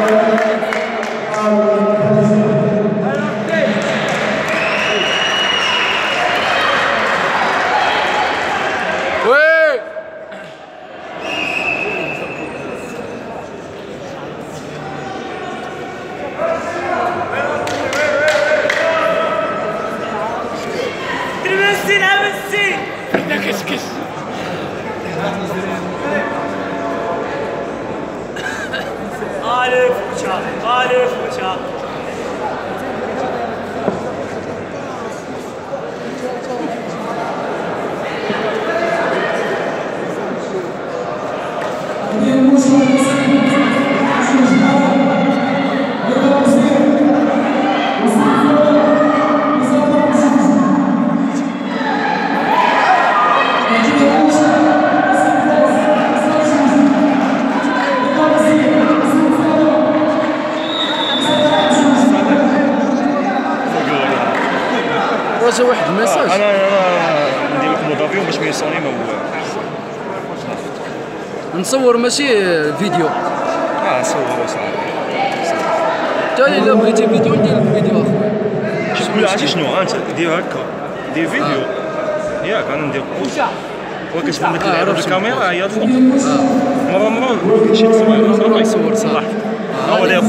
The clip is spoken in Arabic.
Thank you. kıs kıs. Alif bıçak, Alif bıçak. Thank you. واش واحد الميساج أنا أنا ندير لك مود افيون باش ما يصوني ما هو. نصور ماشي فيديو. آه صوروا صاحبي حتى إلا بغيتي فيديو ندير لك فيديو اخويا عرفتي شنو؟ أنت دير هكا. دير فيديو. ياك أنا ندير بوش وكتبان آه، اللعبه عرفت. بالكاميرا هي الفوق مرة مرة. شي تصوير صافي صور صح هو اللي